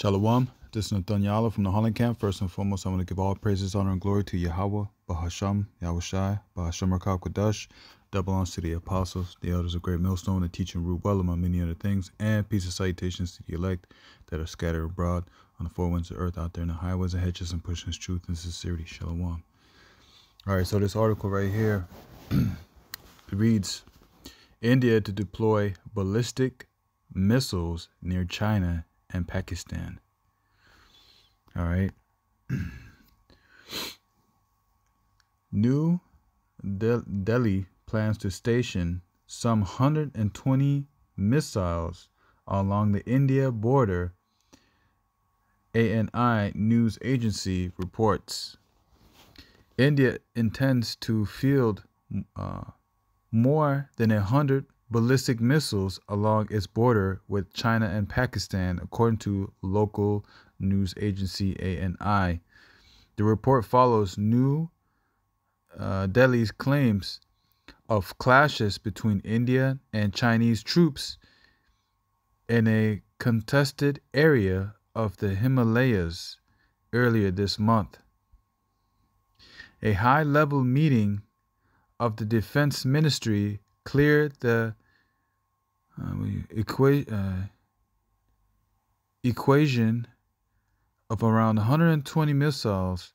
Shalom, this is Nathaniel from the Holland Camp. First and foremost, I want to give all praises, honor, and glory to Yahweh, Bahasham, Yahushai, Bahasham Rakab Kodash. That belongs to the apostles, the elders of Great Millstone, the teaching root well among many other things, and peace and salutations to the elect that are scattered abroad on the four winds of earth, out there in the highways and hedges, and pushing his truth and sincerity. Shalom. All right, so this article right here reads India to deploy ballistic missiles near China and Pakistan. All right. New Delhi plans to station some 120 missiles along the India border, ANI news agency reports. India intends to field uh, more than a hundred ballistic missiles along its border with China and Pakistan, according to local news agency ANI. The report follows New uh, Delhi's claims of clashes between India and Chinese troops in a contested area of the Himalayas earlier this month. A high level meeting of the Defense Ministry cleared the uh, equa uh, equation of around 120 missiles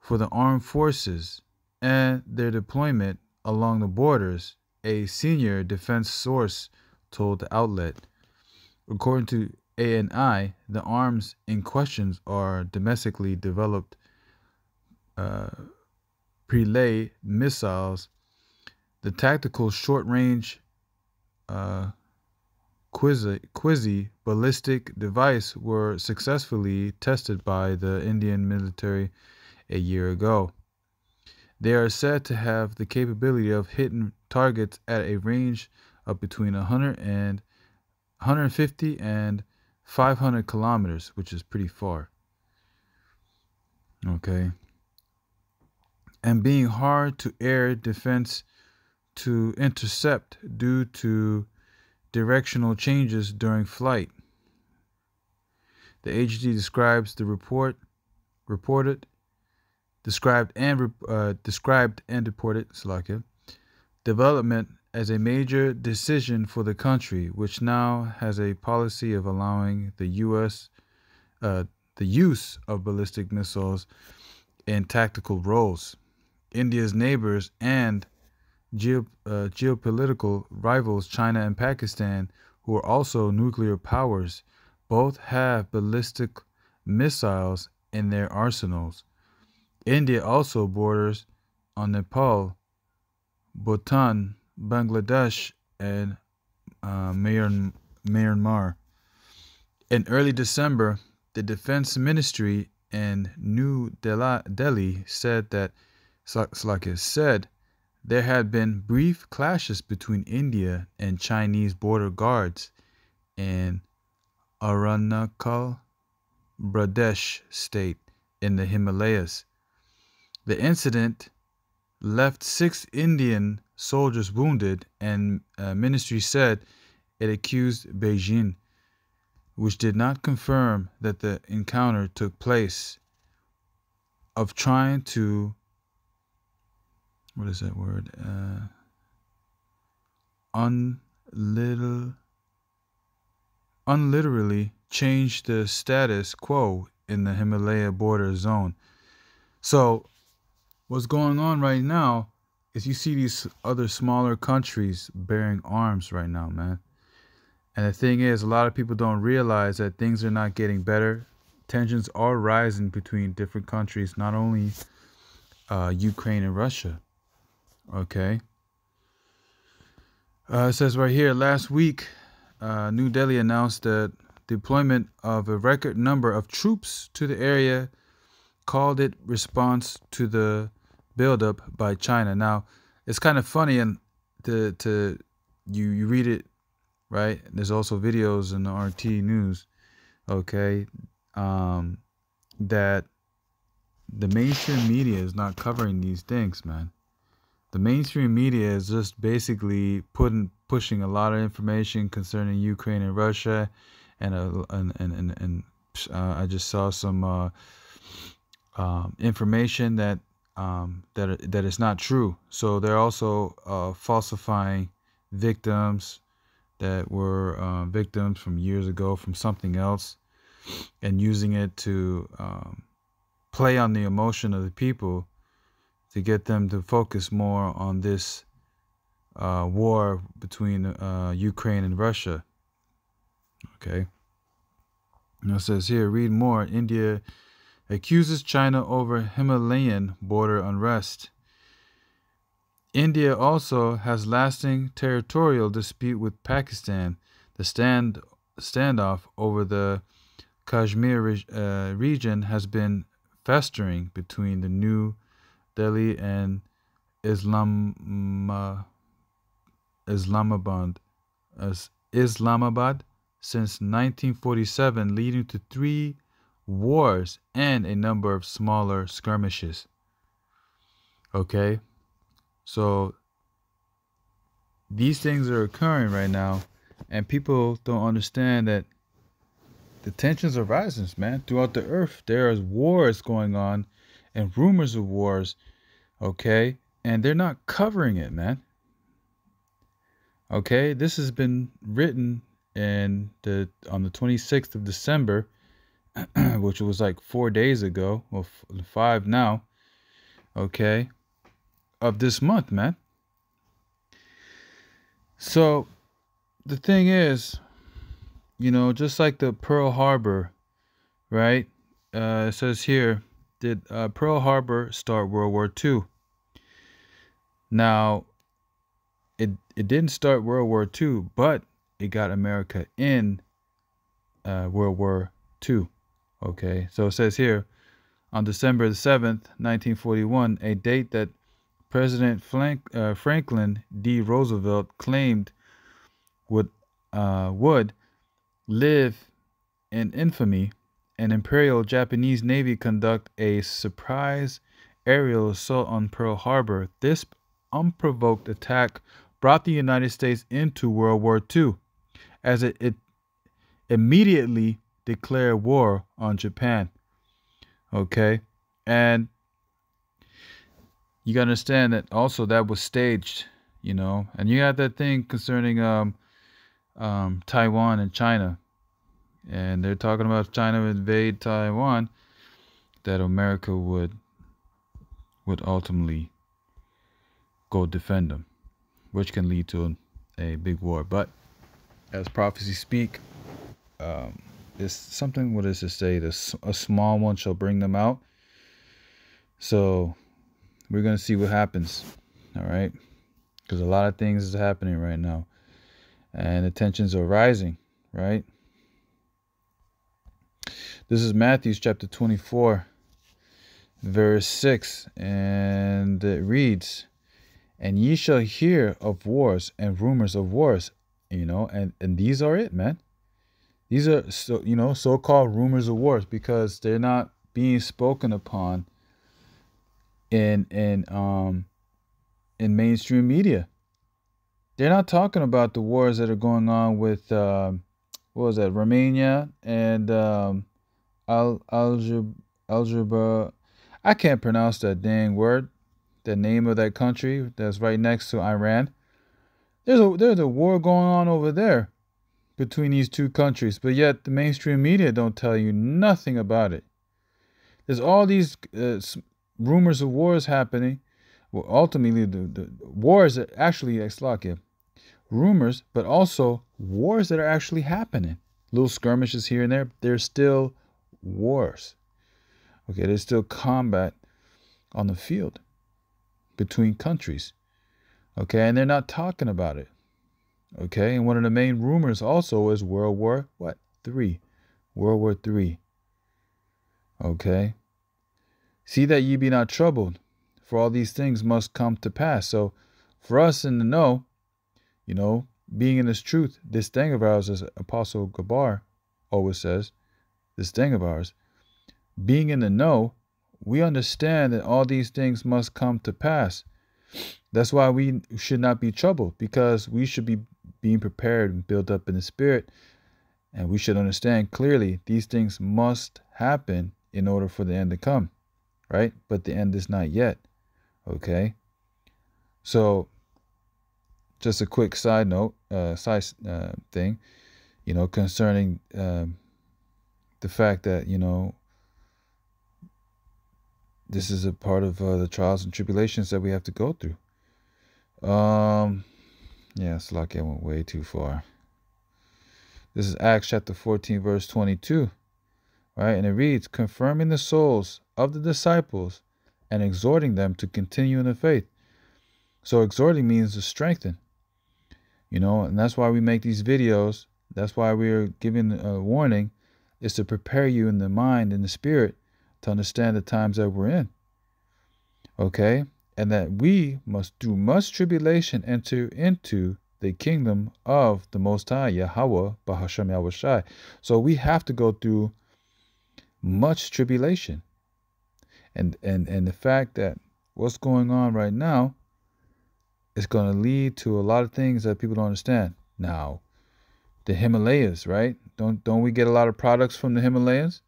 for the armed forces and their deployment along the borders, a senior defense source told the outlet. According to ANI, the arms in question are domestically developed uh, Pralay missiles, the tactical short range uh, quasi ballistic device were successfully tested by the Indian military a year ago. They are said to have the capability of hitting targets at a range of between 100 and 150 and 500 kilometers, which is pretty far. Okay. And being hard to air defense to intercept due to directional changes during flight. The agency describes the report reported described and uh, described and reported Slovakia development as a major decision for the country, which now has a policy of allowing the U.S. Uh, the use of ballistic missiles in tactical roles. India's neighbors and geo, uh, geopolitical rivals China and Pakistan, who are also nuclear powers, both have ballistic missiles in their arsenals. India also borders on Nepal, Bhutan, Bangladesh, and uh, Myanmar. In early December, the Defense Ministry in New Delhi said that, Slovakia said there had been brief clashes between India and Chinese border guards in Arunachal Pradesh state in the Himalayas. The incident left six Indian soldiers wounded, and uh, ministry said it accused Beijing, which did not confirm that the encounter took place, of trying to what is that word? Uh, unliteral, unliterally change the status quo in the Himalaya border zone. So, what's going on right now is you see these other smaller countries bearing arms right now, man. And the thing is, a lot of people don't realize that things are not getting better. Tensions are rising between different countries, not only uh, Ukraine and Russia. Okay. Uh, it says right here last week, uh, New Delhi announced the deployment of a record number of troops to the area, called it response to the buildup by China. Now, it's kind of funny and to to you you read it right. There's also videos in the RT news, okay, um, that the mainstream media is not covering these things, man the mainstream media is just basically putting pushing a lot of information concerning Ukraine and Russia, and a, and, and, and, and uh, I just saw some uh, um, information that um, that that is not true. So they're also uh, falsifying victims that were uh, victims from years ago from something else, and using it to um, play on the emotion of the people to get them to focus more on this uh, war between uh, Ukraine and Russia. Okay. Now it says here, read more. India accuses China over Himalayan border unrest. India also has lasting territorial dispute with Pakistan. The stand standoff over the Kashmir uh, region has been festering between the New Delhi and Islam uh, Islamabad Islamabad since 1947, leading to three wars and a number of smaller skirmishes. Okay, so these things are occurring right now, and people don't understand that the tensions are rising, man. Throughout the earth, there is wars going on and rumors of wars, okay? And they're not covering it, man. Okay, this has been written in the on the 26th of December, which was like four days ago, or five now. Okay, of this month, man. So, the thing is, you know, just like the Pearl Harbor, right? Uh, it says here, did uh, Pearl Harbor start World War II? Now, it it didn't start World War II, but it got America in uh, World War II. Okay, so it says here on December the 7th, 1941, a date that President Frank, uh, Franklin D. Roosevelt claimed would uh, would live in infamy. An Imperial Japanese Navy conduct a surprise aerial assault on Pearl Harbor. This unprovoked attack brought the United States into World War II, as it, it immediately declared war on Japan. Okay, and you gotta understand that also that was staged, you know, and you got that thing concerning um, um, Taiwan and China, and they're talking about China invade Taiwan, that America would would ultimately go defend them which can lead to a, a big war. But as prophecy speak, um, it's something. What does it say? This a small one shall bring them out. So we're gonna see what happens. All right, because a lot of things is happening right now, and the tensions are rising. Right. This is Matthew's chapter 24, verse 6, and it reads, and ye shall hear of wars and rumors of wars you know and and these are it man. These are so you know so-called rumors of wars because they're not being spoken upon in in um in mainstream media. They're not talking about the wars that are going on with um what was that romania and um Al algebra i can't pronounce that dang word the name of that country that's right next to Iran. There's a there's a war going on over there between these two countries, but yet the mainstream media don't tell you nothing about it. There's all these uh, rumors of wars happening. Well, ultimately, the, the wars are actually Slovakia, rumors, but also wars that are actually happening. Little skirmishes here and there. There's still wars. Okay, there's still combat on the field between countries. Okay, and they're not talking about it. Okay, and one of the main rumors also is World War what? 3. World War 3. Okay? See that ye be not troubled, for all these things must come to pass. So for us in the know, you know, being in this truth, this thing of ours, as Apostle Gabar always says, this thing of ours, being in the know, we understand that all these things must come to pass. That's why we should not be troubled because we should be being prepared and built up in the spirit And we should understand clearly these things must happen in order for the end to come, right? But the end is not yet. Okay. So, just a quick side note, uh, side uh, thing, you know, concerning um, the fact that you know this is a part of uh, the trials and tribulations that we have to go through. Um, yeah, it's like I went way too far. This is Acts chapter 14, verse 22, right? And it reads, confirming the souls of the disciples and exhorting them to continue in the faith. So, exhorting means to strengthen, you know, and that's why we make these videos. That's why we are giving a warning, is to prepare you in the mind and the spirit to understand the times that we're in. Okay? And that we must, through much tribulation, enter into the kingdom of the Most High, Yahweh, Bahasham Yahushai. So we have to go through much tribulation. And, and, and the fact that what's going on right now is going to lead to a lot of things that people don't understand. Now, the Himalayas, right? Don't don't we get a lot of products from the Himalayas?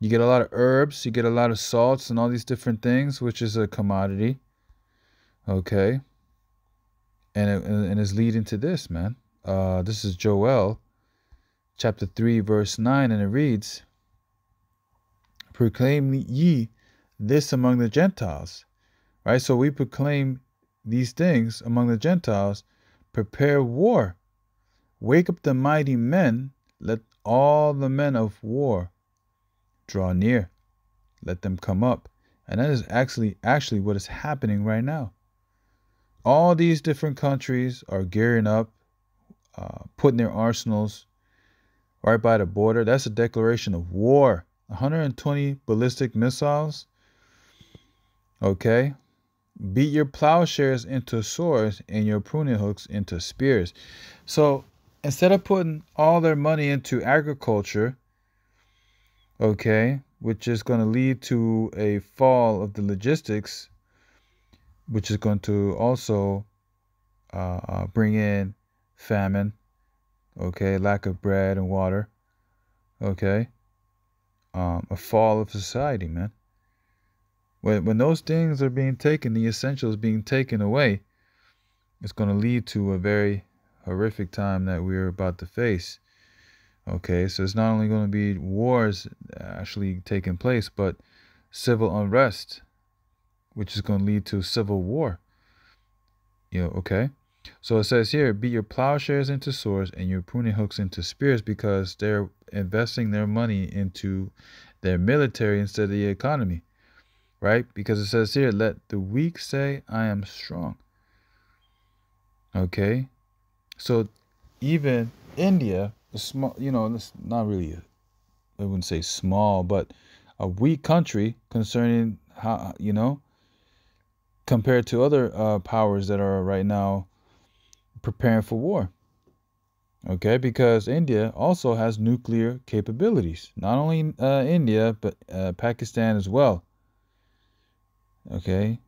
You get a lot of herbs, you get a lot of salts and all these different things, which is a commodity. Okay. And it, and it's leading to this, man. Uh, this is Joel chapter 3, verse 9, and it reads Proclaim ye this among the Gentiles. Right? So we proclaim these things among the Gentiles. Prepare war. Wake up the mighty men. Let all the men of war draw near. Let them come up. And that is actually actually what is happening right now. All these different countries are gearing up, uh, putting their arsenals right by the border. That's a declaration of war. 120 ballistic missiles. Okay. Beat your plowshares into swords and your pruning hooks into spears. So instead of putting all their money into agriculture, okay, which is going to lead to a fall of the logistics, which is going to also uh, uh, bring in famine, okay, lack of bread and water, okay, um, a fall of society, man. When, when those things are being taken, the essentials being taken away, it's going to lead to a very horrific time that we're about to face. Okay, so it's not only going to be wars actually taking place, but civil unrest, which is going to lead to civil war. You know, okay? So it says here, beat your plowshares into swords and your pruning hooks into spears because they're investing their money into their military instead of the economy. Right? Because it says here, let the weak say, I am strong. Okay? So even India a small, you know, it's not really, I wouldn't say small, but a weak country concerning how, you know, compared to other uh, powers that are right now preparing for war. Okay, because India also has nuclear capabilities. Not only uh, India, but uh, Pakistan as well. Okay,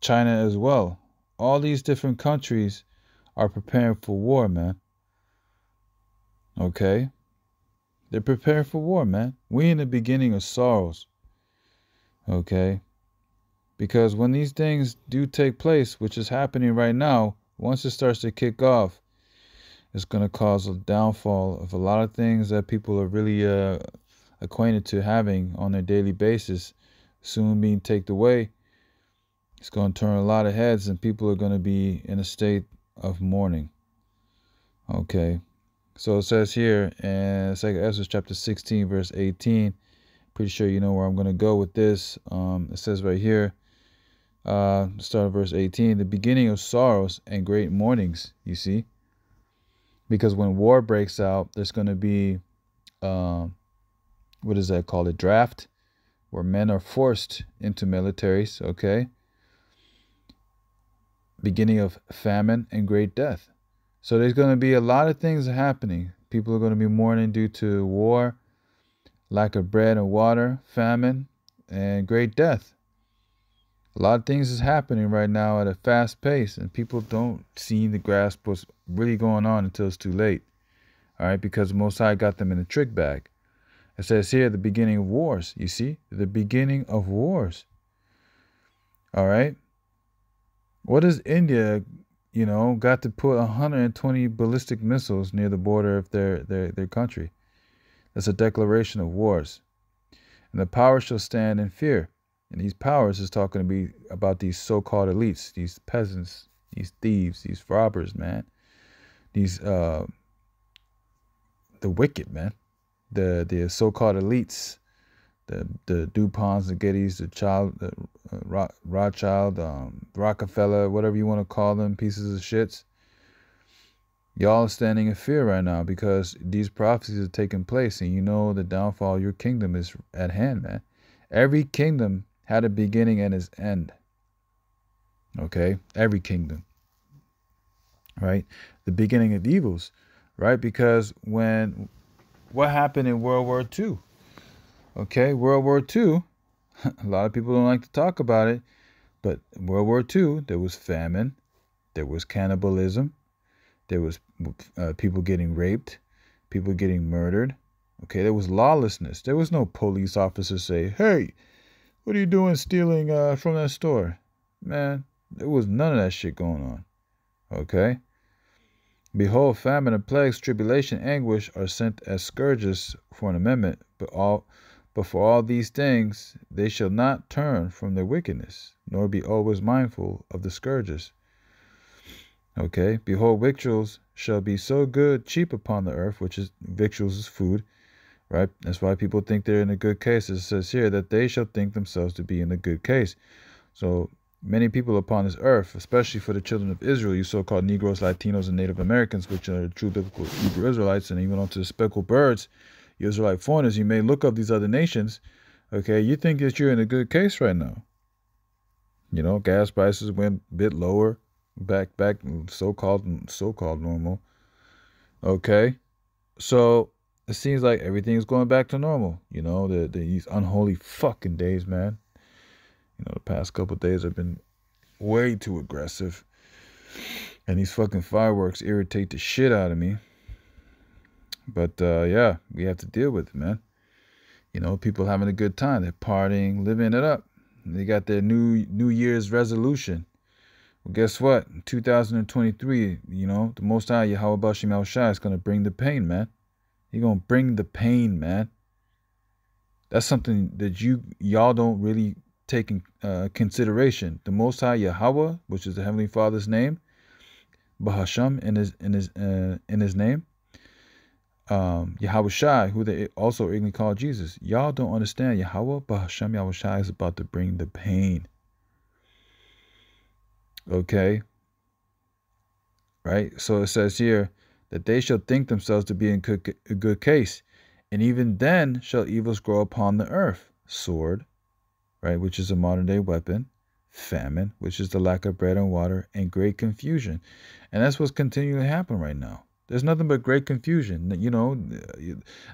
China as well. All these different countries are preparing for war, man. Okay? They're preparing for war, man. We in the beginning of sorrows. Okay? Because when these things do take place, which is happening right now, once it starts to kick off, it's going to cause a downfall of a lot of things that people are really uh, acquainted to having on their daily basis soon being taken away. It's going to turn a lot of heads, and people are going to be in a state of mourning. Okay. So it says here in Second Ezra chapter 16, verse 18. Pretty sure you know where I'm going to go with this. Um, it says right here, uh, start of verse 18, the beginning of sorrows and great mournings, you see. Because when war breaks out, there's going to be, um, what is that called? A draft, where men are forced into militaries, okay? Beginning of famine and great death. So there's going to be a lot of things happening. People are going to be mourning due to war, lack of bread and water, famine, and great death. A lot of things is happening right now at a fast pace, and people don't seem to grasp what's really going on until it's too late. All right, because Most High got them in a trick bag. It says here the beginning of wars. You see, the beginning of wars. All right. What does India, you know, got to put 120 ballistic missiles near the border of their their their country? That's a declaration of wars. And the power shall stand in fear. And these powers is talking to be about these so-called elites, these peasants, these thieves, these robbers, man. These uh the wicked, man. The the so-called elites, the the Duponts, the Gettys, the child, the uh, Rothschild, um, Rockefeller, whatever you want to call them, pieces of shits. Y'all are standing in fear right now because these prophecies are taking place, and you know the downfall of your kingdom is at hand, man. Every kingdom had a beginning and its end. Okay, every kingdom. Right, the beginning of evils, right? Because when what happened in World War II? Okay, World War II. A lot of people don't like to talk about it, but World War II, there was famine, there was cannibalism, there was uh, people getting raped, people getting murdered. Okay, there was lawlessness. There was no police officer say, "Hey, what are you doing stealing uh, from that store?" Man, there was none of that shit going on. Okay. Behold, famine and plagues, tribulation, anguish are sent as scourges for an amendment, but all but for all these things they shall not turn from their wickedness, nor be always mindful of the scourges. Okay, behold, victuals shall be so good, cheap upon the earth, which is victuals is food, right? That's why people think they're in a good case. It says here that they shall think themselves to be in a good case. So many people upon this earth, especially for the children of Israel, you so-called Negroes, Latinos, and Native Americans, which are true biblical Hebrew Israelites, and even onto the speckled birds, you Israelite foreigners, you may look up these other nations. Okay, you think that you're in a good case right now. You know, gas prices went a bit lower back back so-called so-called normal. Okay, so it seems like everything's going back to normal. You know, the, the these unholy fucking days, man. You know, the past couple days have been way too aggressive, and these fucking fireworks irritate the shit out of me. But uh, yeah, we have to deal with it, man. You know, people having a good time. They're partying, living it up. They got their new New Year's resolution. Well, guess what? In 2023, you know, the Most High Yahweh Bashim Shai is going to bring the pain, man. He's going to bring the pain, man. That's something that you y'all don't really take in uh, consideration. The Most High Yahweh, which is the Heavenly Father's name, Bahasham in his in his uh, in his name, um, Yahweh Shai, who they also ignorantly call Jesus. Y'all don't understand. Yahweh Bahasham Yahweh Shai is about to bring the pain. Okay? Right? So it says here that they shall think themselves to be in good, a good case. And even then shall evils grow upon the earth. Sword, right, which is a modern day weapon. Famine, which is the lack of bread and water, and great confusion. And that's what's continuing to happen right now. There's nothing but great confusion. You know,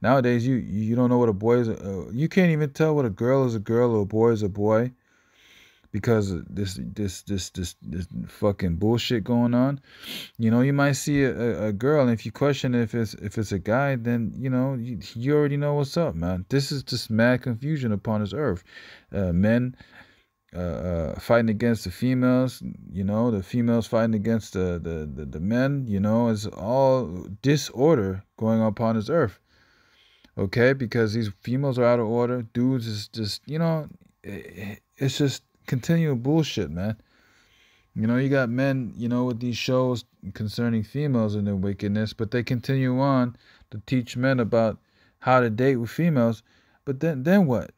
nowadays you you don't know what a boy is. Uh, you can't even tell what a girl is a girl or a boy is a boy because this this this this this fucking bullshit going on. You know, you might see a, a girl, and if you question if it's if it's a guy, then you know you, you already know what's up, man. This is just mad confusion upon this earth. Uh, men uh, uh, fighting against the females, you know, the females fighting against the, the, the, the men, you know, it's all disorder going upon this earth. Okay, because these females are out of order. Dudes is just, you know, it's just continual bullshit, man. You know, you got men, you know, with these shows concerning females and their wickedness, but they continue on to teach men about how to date with females. But then, then what?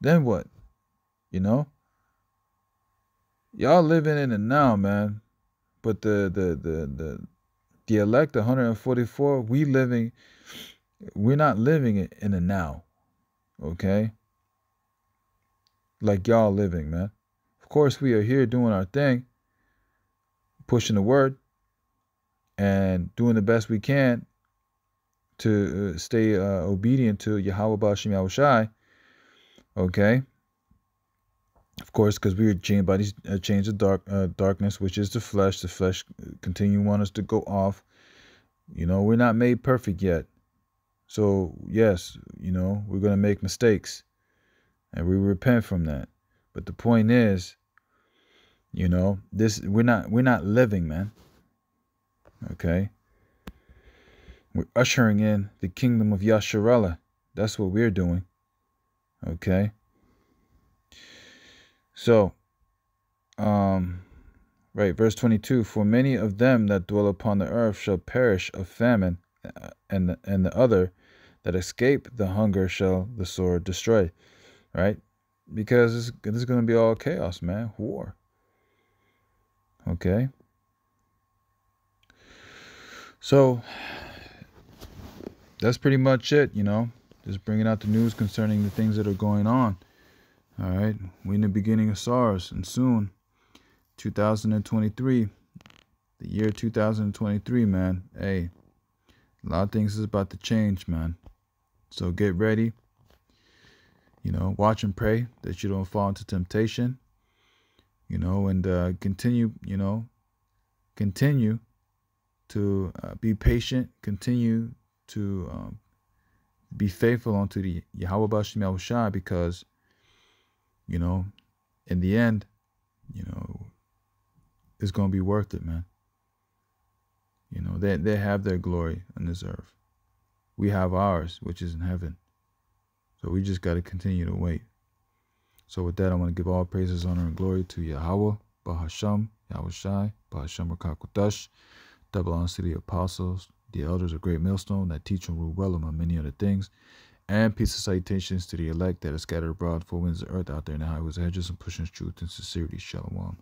Then what? You know? Y'all living in the now, man. But the the the the the elect 144, we living we're not living in the now. Okay? Like y'all living, man. Of course, we are here doing our thing, pushing the word and doing the best we can to uh, stay uh, obedient to Yahweh Bashim Yahushai. Okay? Of course, because we are chained by these uh, chains of dark uh, darkness, which is the flesh. The flesh continue want us to go off. You know, we're not made perfect yet. So, yes, you know, we're going to make mistakes and we repent from that. But the point is, you know, this we're not we're not living, man. Okay? We're ushering in the kingdom of Yasharahla. That's what we're doing. Okay? So, um right, verse 22, for many of them that dwell upon the earth shall perish of famine, uh, and the, and the other that escape the hunger shall the sword destroy right? Because it's, it's going to be all chaos, man. War. Okay. So that's pretty much it, you know. Just bringing out the news concerning the things that are going on. All right. We're in the beginning of SARS, and soon, 2023, the year 2023, man. Hey, a lot of things is about to change, man. So get ready. You know, watch and pray that you don't fall into temptation. You know, and uh, continue. You know, continue to uh, be patient. Continue to um, be faithful unto the Yahweh Yahushai because, you know, in the end, you know, it's going to be worth it, man. You know, they, they have their glory on this earth. We have ours, which is in heaven. So we just got to continue to wait. So with that, I want to give all praises, honor, and glory to Yahweh, Bahasham, Yahweh Shai, Bahasham double honors to the apostles, the elders of Great Millstone that teach and rule well among many other things, and peace and salutations to the elect that are scattered abroad four winds of earth out there in the highways, hedges, and pushing truth and sincerity. Shalom.